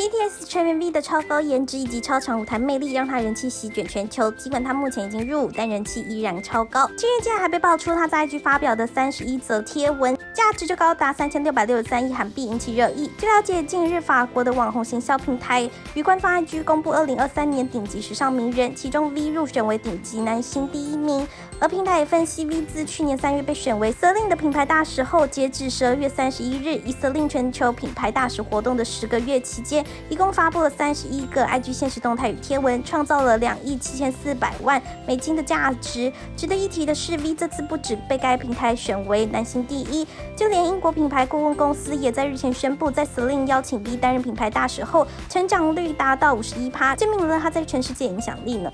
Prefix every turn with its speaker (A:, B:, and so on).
A: BTS 成员 V 的超高颜值以及超长舞台魅力，让他人气席卷全球。尽管他目前已经入伍，但人气依然超高。近日竟然还被爆出他在 IG 发表的三十一则贴文，价值就高达三千六百六十三亿韩币，引起热议。据了解，近日法国的网红行销平台与官方 IG 公布二零二三年顶级时尚名人，其中 V 入选为顶级男星第一名。而平台也分析，V 自去年三月被选为 Celine 的品牌大使后，截至十二月三十一日，以 Celine 全球品牌大使活动的十个月期间，一共发布了三十一个 IG 现实动态与贴文，创造了两亿七千四百万美金的价值。值得一提的是，V 这次不止被该平台选为男性第一，就连英国品牌顾问公司也在日前宣布，在 Celine 邀请 V 担任品牌大使后，成长率达到五十一趴，证明了他在全世界影响力呢。